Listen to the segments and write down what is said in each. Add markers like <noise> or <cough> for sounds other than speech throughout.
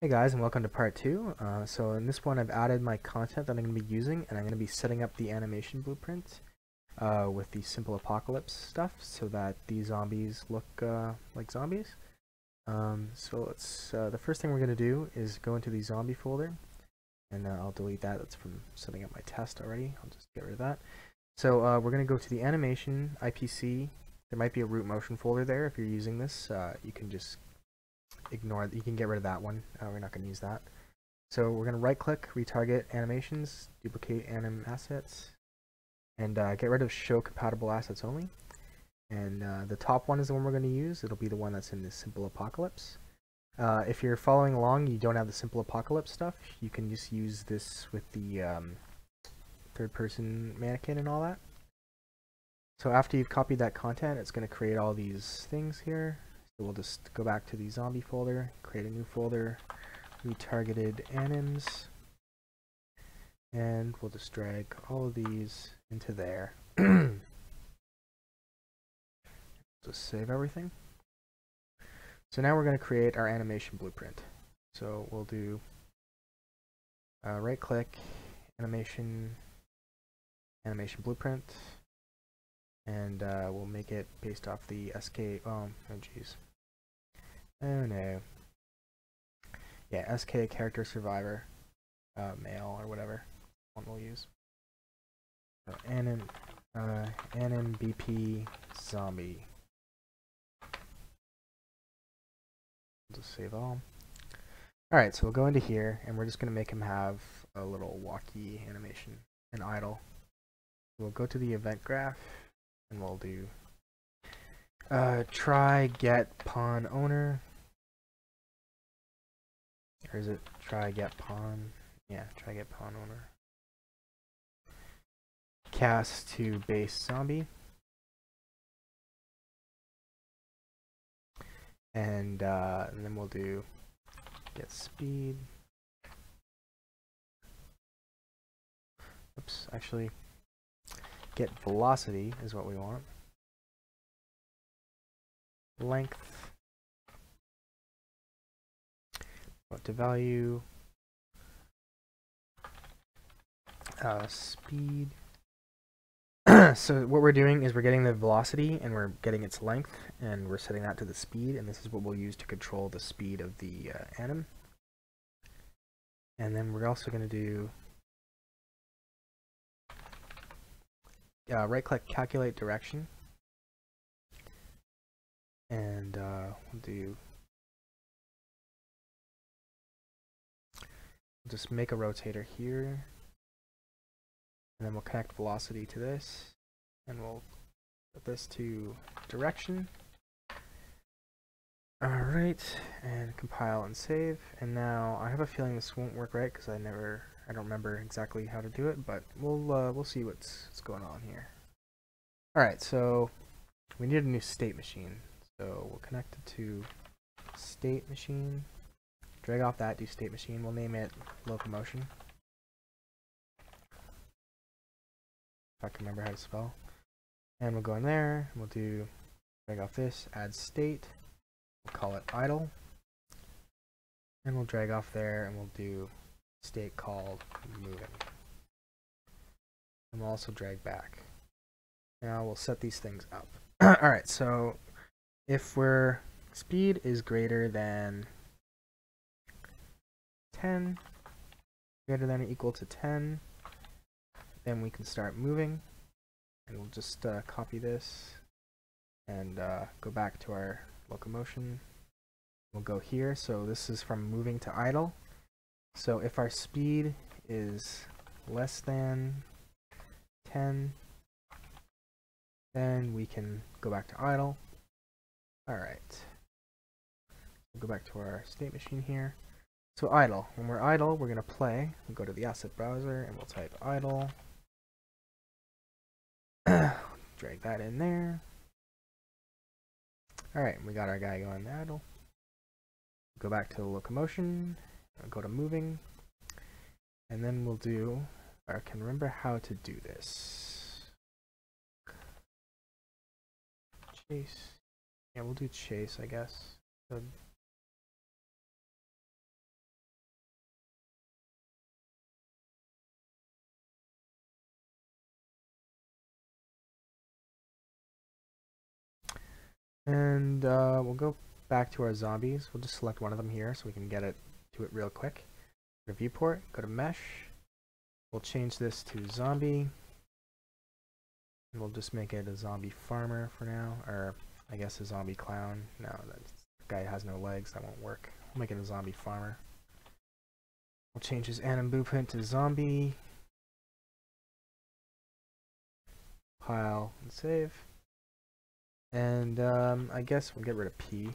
Hey guys and welcome to part 2. Uh, so in this one I've added my content that I'm going to be using and I'm going to be setting up the animation blueprint uh, with the simple apocalypse stuff so that these zombies look uh, like zombies. Um, so let's, uh, the first thing we're going to do is go into the zombie folder and uh, I'll delete that, that's from setting up my test already, I'll just get rid of that. So uh, we're going to go to the animation IPC, there might be a root motion folder there if you're using this, you can just ignore, you can get rid of that one. Uh, we're not going to use that. So we're going to right click, retarget animations, duplicate anim assets, and uh, get rid of show compatible assets only. And uh, the top one is the one we're going to use. It'll be the one that's in the simple apocalypse. Uh, if you're following along, you don't have the simple apocalypse stuff, you can just use this with the um, third person mannequin and all that. So after you've copied that content, it's going to create all these things here. We'll just go back to the zombie folder, create a new folder, retargeted anims, and we'll just drag all of these into there. <clears throat> just save everything. So now we're going to create our animation blueprint. So we'll do uh, right click, animation, animation blueprint, and uh, we'll make it based off the SK, oh, oh geez. Oh no. Yeah, SK character survivor, uh, male or whatever one we'll use. So anim, uh, AnimBP zombie. Just save all. Alright, so we'll go into here and we're just going to make him have a little walkie animation, an idle. We'll go to the event graph and we'll do uh, try get pawn owner or is it try get pawn? Yeah, try get pawn owner. Cast to base zombie. And, uh, and then we'll do get speed. Oops, actually, get velocity is what we want. Length. What to value? Uh, speed. <clears throat> so what we're doing is we're getting the velocity and we're getting its length and we're setting that to the speed and this is what we'll use to control the speed of the uh, anim. And then we're also going to do uh, right click calculate direction and uh, we'll do just make a rotator here. And then we'll connect velocity to this. And we'll put this to direction. Alright and compile and save. And now I have a feeling this won't work right because I never I don't remember exactly how to do it but we'll uh, we'll see what's, what's going on here. Alright so we need a new state machine. So we'll connect it to state machine Drag off that, do state machine. We'll name it locomotion. If I can remember how to spell. And we'll go in there, we'll do, drag off this, add state. We'll call it idle. And we'll drag off there and we'll do state called moving. And we'll also drag back. Now we'll set these things up. <clears throat> Alright, so if we're speed is greater than 10 greater than or equal to 10 then we can start moving. And we'll just uh, copy this and uh, go back to our locomotion. We'll go here. So this is from moving to idle. So if our speed is less than 10 then we can go back to idle. Alright we'll go back to our state machine here so idle. When we're idle, we're going to play. We'll go to the asset browser and we'll type idle. <clears throat> Drag that in there. Alright, we got our guy going idle. Go back to locomotion. Go to moving. And then we'll do, I can remember how to do this. Chase. Yeah, we'll do chase, I guess. So And uh, we'll go back to our zombies. We'll just select one of them here so we can get it to it real quick. Go to viewport, go to mesh. We'll change this to zombie. And we'll just make it a zombie farmer for now, or I guess a zombie clown. No, that guy has no legs, that won't work. We'll make it a zombie farmer. We'll change his anim blueprint to zombie. Pile and save. And um, I guess we'll get rid of P.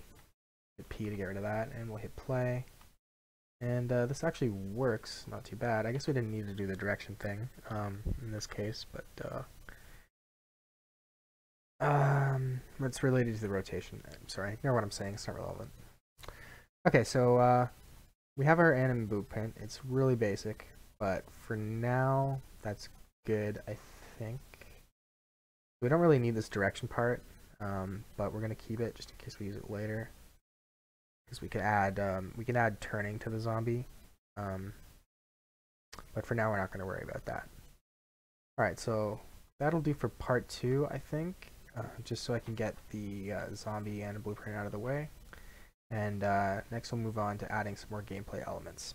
Hit P to get rid of that, and we'll hit play. And uh, this actually works, not too bad. I guess we didn't need to do the direction thing um, in this case, but uh, um, it's related to the rotation. I'm sorry, ignore what I'm saying, it's not relevant. Okay, so uh, we have our anim blueprint. It's really basic, but for now, that's good, I think. We don't really need this direction part, um, but we're to keep it just in case we use it later because we could add um, we can add turning to the zombie. Um, but for now, we're not to worry about that. All right, so that'll do for part two, I think. Uh, just so I can get the uh, zombie anim blueprint out of the way. And uh, next we'll move on to adding some more gameplay elements.